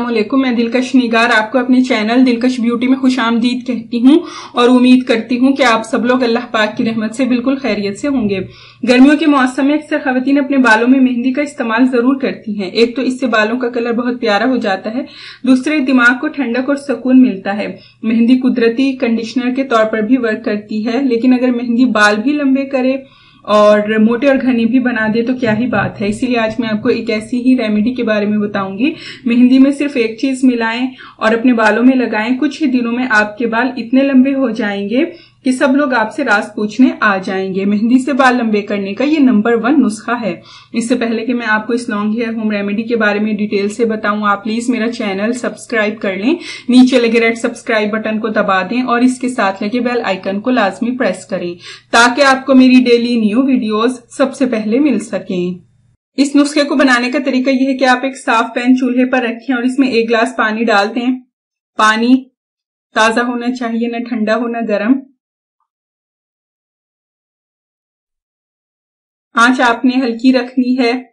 वालेकुम मैं दिलकश निगार आपको अपने चैनल दिलकश ब्यूटी में खुश आमदीद कहती हूँ और उम्मीद करती हूँ कि आप सब लोग अल्लाह पाक की रहमत से बिल्कुल खैरियत से होंगे। गर्मियों के मौसम में अक्सर खातन अपने बालों में मेहंदी का इस्तेमाल ज़रूर करती हैं। एक तो इससे बालों का कलर बहुत प्यारा हो जाता है, दूसरे दिमाग को ठंडक और सुकून मिलता है। मेहंदी कुदरती कंडीशनर के तौर पर भी वर्क करती है, लेकिन अगर मेहंदी बाल भी लंबे करे और मोटे और घने भी बना दे तो क्या ही बात है। इसीलिए आज मैं आपको एक ऐसी ही रेमेडी के बारे में बताऊँगी। मेहंदी में सिर्फ़ एक चीज़ मिलाएँ और अपने बालों में लगाएँ। कुछ ही दिनों में आपके बाल इतने लंबे हो जाएँगे कि सब लोग आपसे रास पूछने आ जाएँगे। मेहंदी से बाल लंबे करने का ये नंबर वन नुस्खा है। इससे पहले कि मैं आपको इस लॉन्ग हेयर होम रेमेडी के बारे में डिटेल से बताऊँ, आप प्लीज़ मेरा चैनल सब्सक्राइब कर लें। नीचे लगे रेड सब्सक्राइब बटन को दबा दें और इसके साथ लगे बेल आइकन को लाजमी प्रेस करें, ताकि आपको मेरी डेली न्यू वीडियोज़ सबसे पहले मिल सकें। इस नुस्खे को बनाने का तरीका यह है कि आप एक साफ़ पैन चूल्हे पर रखें और इसमें एक ग्लास पानी डालते दें पानी ताज़ा होना चाहिए, न ठंडा हो न गर्म। आँच आपने हल्की रखनी है।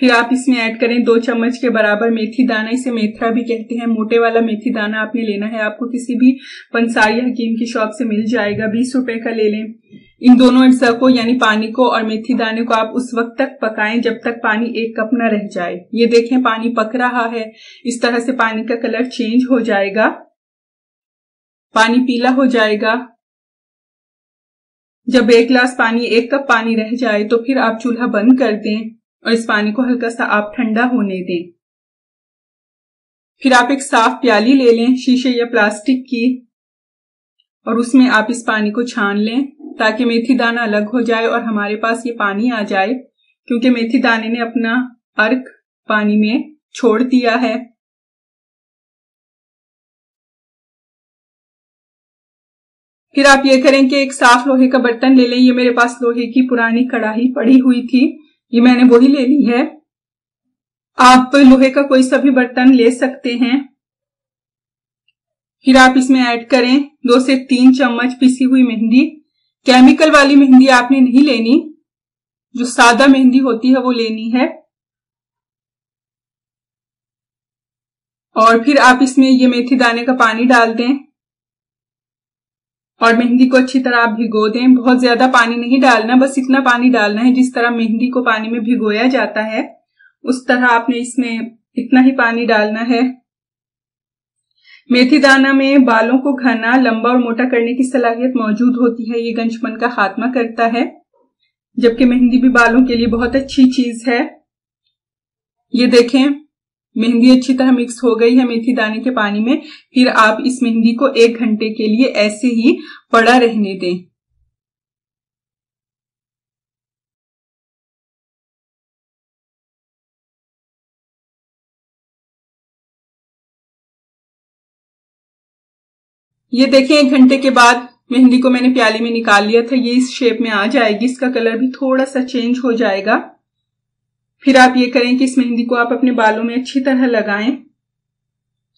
फिर आप इसमें ऐड करें दो चम्मच के बराबर मेथी दाना। इसे मेथरा भी कहते हैं। मोटे वाला मेथी दाना आपने लेना है। आपको किसी भी पंसारी हकीम की शॉप से मिल जाएगा। बीस रुपए का ले लें। इन दोनों अज्जा को, यानी पानी को और मेथी दाने को आप उस वक्त तक पकाएँ जब तक पानी एक कप न रह जाए। ये देखें, पानी पक रहा है। इस तरह से पानी का कलर चेंज हो जाएगा। पानी पीला हो जाएगा। जब एक गिलास पानी, एक कप पानी रह जाए तो फिर आप चूल्हा बंद कर दें और इस पानी को हल्का सा आप ठंडा होने दें। फिर आप एक साफ़ प्याली ले लें, शीशे या प्लास्टिक की, और उसमें आप इस पानी को छान लें ताकि मेथी दाना अलग हो जाए और हमारे पास ये पानी आ जाए, क्योंकि मेथी दाने ने अपना अर्क पानी में छोड़ दिया है। फिर आप ये करें कि एक साफ़ लोहे का बर्तन ले लें। ये मेरे पास लोहे की पुरानी कढ़ाई पड़ी हुई थी। ये मैंने वही ले ली है। आप लोहे का कोई सा भी बर्तन ले सकते हैं। फिर आप इसमें ऐड करें दो से तीन चम्मच पिसी हुई मेहंदी। केमिकल वाली मेहंदी आपने नहीं लेनी। जो सादा मेहंदी होती है वो लेनी है। और फिर आप इसमें ये मेथी दाने का पानी डाल दें। और मेहंदी को अच्छी तरह आप भिगो दें। बहुत ज़्यादा पानी नहीं डालना, बस इतना पानी डालना है जिस तरह मेहंदी को पानी में भिगोया जाता है, उस तरह आपने इसमें इतना ही पानी डालना है। मेथी दाना में बालों को घना, लंबा और मोटा करने की सलाहियत मौजूद होती है, ये गंजपन का खात्मा करता है। जबकि मेहंदी भी बालों के लिए बहुत अच्छी चीज़ है। ये देखें मेहंदी अच्छी तरह मिक्स हो गई है मेथी दाने के पानी में, फिर आप इस मेहंदी को एक घंटे के लिए ऐसे ही पड़ा रहने दें। ये देखें, एक घंटे के बाद मेहंदी को मैंने प्याली में निकाल लिया था, ये इस शेप में आ जाएगी, इसका कलर भी थोड़ा सा चेंज हो जाएगा। फिर आप ये करें कि इस मेहंदी को आप अपने बालों में अच्छी तरह लगाएँ।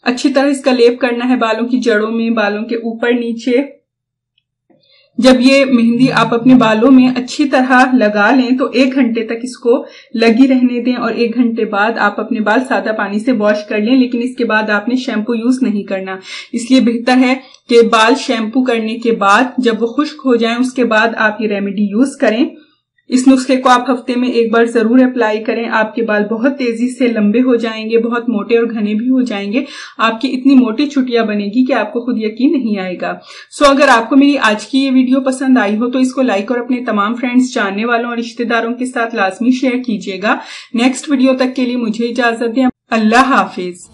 अच्छी तरह इसका लेप करना है बालों की जड़ों में, बालों के ऊपर, नीचे। जब ये मेहंदी आप अपने बालों में अच्छी तरह लगा लें तो एक घंटे तक इसको लगी रहने दें और एक घंटे बाद आप अपने बाल सादा पानी से वॉश कर लें, लेकिन इसके बाद आपने शैम्पू यूज़ नहीं करना। इसलिए बेहतर है कि बाल शैम्पू करने के बाद, जब वो खुश्क हो जाएँ, उसके बाद आप ये रेमेडी यूज़ करें। इस नुस्खे को आप हफ़्ते में एक बार ज़रूर अप्लाई करें। आपके बाल बहुत तेज़ी से लंबे हो जाएँगे, बहुत मोटे और घने भी हो जाएँगे। आपकी इतनी मोटी छुट्टियाँ बनेगी कि आपको खुद यकीन नहीं आएगा। सो अगर आपको मेरी आज की ये वीडियो पसंद आई हो तो इसको लाइक और अपने तमाम फ्रेंड्स जानने वालों और रिश्तेदारों के साथ लाजमी शेयर कीजिएगा। नेक्स्ट वीडियो तक के लिए मुझे इजाज़त दें। अल्लाह हाफिज।